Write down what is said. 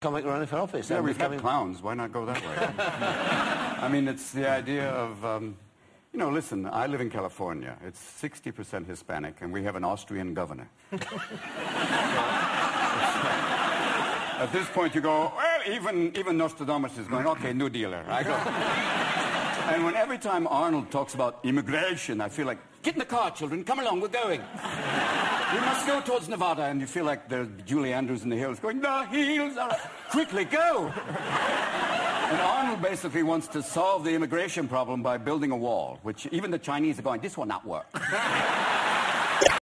comic running for office. Yeah, we've becoming- clowns. Why not go that way? I mean, it's the idea of, um, you know, listen, I live in California. It's 60% Hispanic, and we have an Austrian governor. At this point, you go, well, even, even Nostradamus is going, okay, new dealer. I go. and when every time Arnold talks about immigration, I feel like, get in the car, children, come along, we're going. We must go towards Nevada, and you feel like there's Julie Andrews in the hills going, the hills are, quickly go. And Arnold basically wants to solve the immigration problem by building a wall, which even the Chinese are going, this will not work.